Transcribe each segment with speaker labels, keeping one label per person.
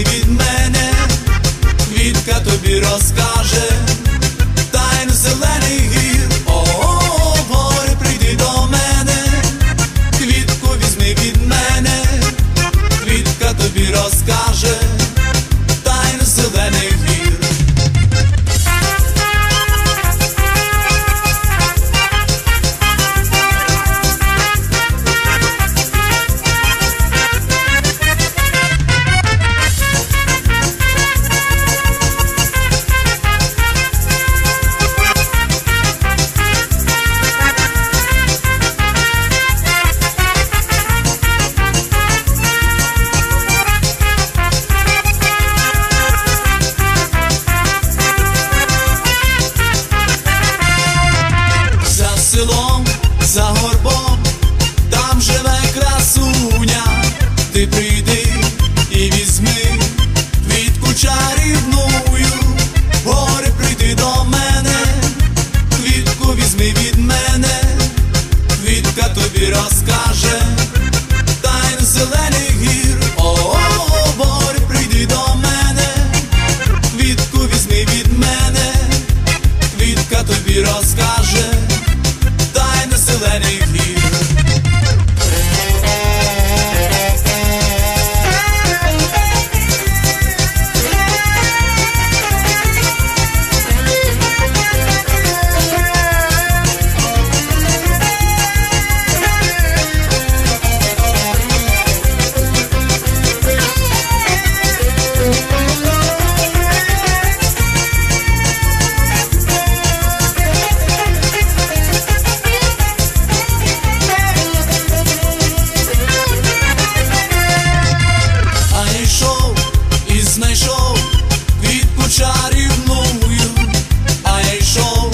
Speaker 1: від мене, квітка тобі розкаже. Тобі розкаже, тайн зелених гір, о, борь, прийди до мене, квітку візьми від мене, квітка тобі розкаже, тайни зелених гір. Знайшов квітку чарівную, а я йшов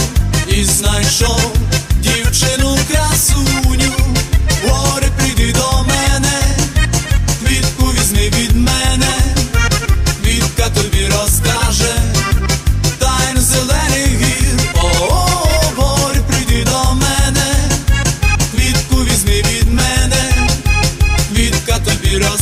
Speaker 1: і знайшов дівчину красуню, гори прийди до мене, квітку візьми від мене, квітка тобі розкаже, тайн зелених о, гори прийди до мене, квітку візьми від мене, квітка тобі розкаже